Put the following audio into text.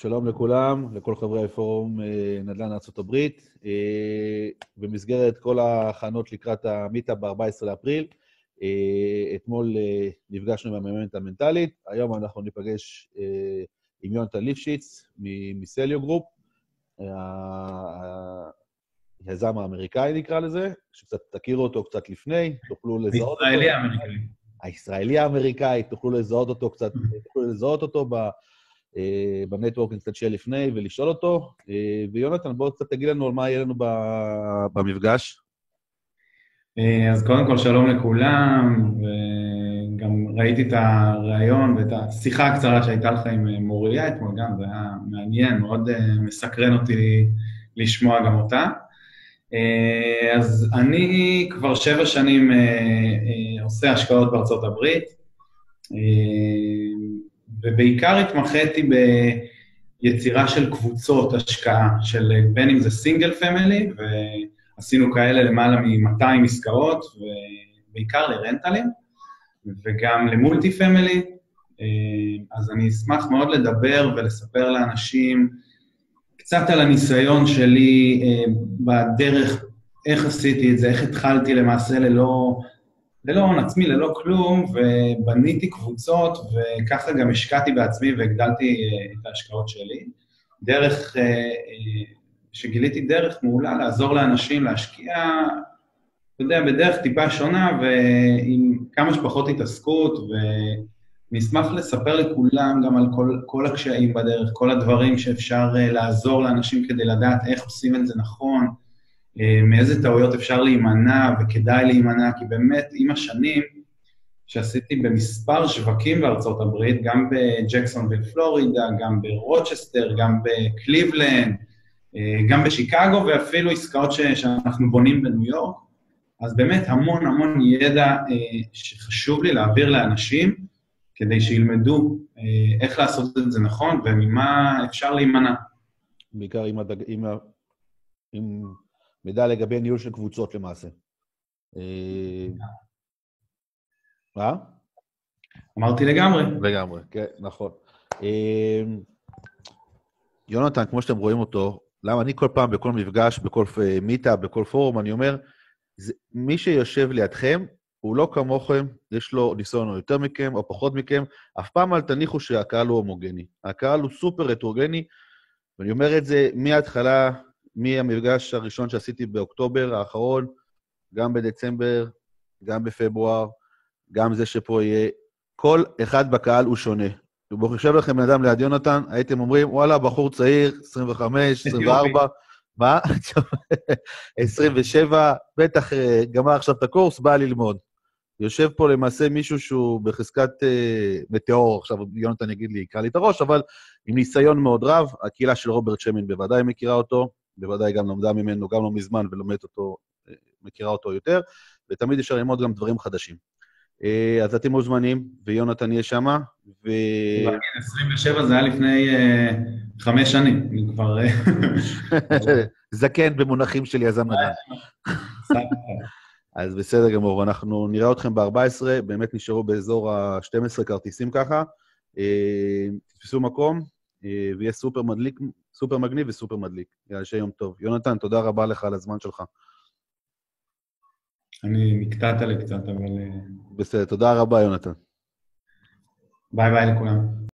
שלום לכולם, לכל חברי פורום אה, נדל"ן ארה"ב. אה, במסגרת כל ההכנות לקראת ה meetup ב-14 לאפריל, אה, אתמול נפגשנו עם המאמנת המנטלית, היום אנחנו ניפגש עם יונתן ליפשיץ מסליו גרופ, היזם האמריקאי נקרא לזה, שקצת תכירו אותו קצת לפני, תוכלו לזהות אותו. הישראלי האמריקאי. הישראלי האמריקאי, תוכלו לזהות אותו קצת, תוכלו לזהות אותו ב... בנטוורקינג קצת שיהיה לפני ולשאול אותו. אה, ויונתן, בוא קצת תגיד לנו על מה יהיה לנו במפגש. אה, אז קודם כל, שלום לכולם, וגם ראיתי את הריאיון ואת השיחה הקצרה שהייתה לך עם מוריה אתמול גם, זה היה מעניין, מאוד מסקרן אותי לשמוע גם אותה. אז אני כבר שבע שנים עושה השקעות בארצות הברית. ובעיקר התמחיתי ביצירה של קבוצות השקעה, של בין אם זה single family, ועשינו כאלה למעלה מ-200 עסקאות, ובעיקר לרנטלים, וגם ל multi family. אז אני אשמח מאוד לדבר ולספר לאנשים קצת על הניסיון שלי אה, בדרך, איך עשיתי את זה, איך התחלתי למעשה ללא ללא הון עצמי, ללא כלום, ובניתי קבוצות, וככה גם השקעתי בעצמי והגדלתי אה, את ההשקעות שלי. דרך, אה, אה, שגיליתי דרך מעולה לעזור לאנשים להשקיע, אתה יודע, בדרך טיפה שונה ועם כמה שפחות התעסקות, ואני אשמח לספר לכולם גם על כל, כל הקשיים בדרך, כל הדברים שאפשר לעזור לאנשים כדי לדעת איך עושים את זה נכון, מאיזה טעויות אפשר להימנע וכדאי להימנע, כי באמת עם השנים שעשיתי במספר שווקים בארצות הברית, גם בג'קסון בפלורידה, גם ברוצ'סטר, גם בקליבלנד, אה, גם בשיקגו ואפילו עסקאות ש, שאנחנו בונים בניו יורק, אז באמת המון המון ידע אה, שחשוב לי להעביר לאנשים כדי שילמדו איך לעשות את זה נכון וממה אפשר להימנע. בעיקר עם, הדג... עם, עם מידע לגבי ניהול של קבוצות למעשה. אה, מה? אמרתי לגמרי. לגמרי, כן, נכון. אה, יונתן, כמו שאתם רואים אותו, למה אני כל פעם, בכל מפגש, בכל מיטה, בכל פורום, אני אומר, זה, מי שיושב לידכם, הוא לא כמוכם, יש לו ניסיון או יותר מכם או פחות מכם, אף פעם אל תניחו שהקהל הוא הומוגני. הקהל הוא סופר הטרוגני, ואני אומר את זה מההתחלה, מהמפגש הראשון שעשיתי באוקטובר האחרון, גם בדצמבר, גם בפברואר, גם זה שפה יהיה, כל אחד בקהל הוא שונה. ובואו יושב לכם בן אדם ליד יונתן, הייתם אומרים, וואלה, בחור צעיר, 25, 24, מה? 27, בטח אה, גמר עכשיו את הקורס, בא ללמוד. יושב פה למעשה מישהו שהוא בחזקת אה, מטאור, עכשיו יונתן יגיד לי, יקרא לי את הראש, אבל עם ניסיון מאוד רב, הקהילה של רוברט שמן בוודאי מכירה אותו, בוודאי גם למדה ממנו גם לא מזמן ולומדת אותו, אה, מכירה אותו יותר, ותמיד אפשר ללמוד גם דברים חדשים. אה, אז אתם מוזמנים, ויונתן יהיה שם, ו... 27 זה היה לפני uh, חמש שנים, אני כבר... זקן במונחים של יזם נדל"ן. אז בסדר גמור, אנחנו נראה אתכם ב-14, באמת נשארו באזור ה-12 כרטיסים ככה. תתפסו מקום, ויהיה סופר מדליק סופר מגניב וסופר מדליק. יאללה, שיהיה יום טוב. יונתן, תודה רבה לך על הזמן שלך. אני נקטעת לי קצת, אבל... בסדר, תודה רבה, יונתן. ביי ביי לכולם.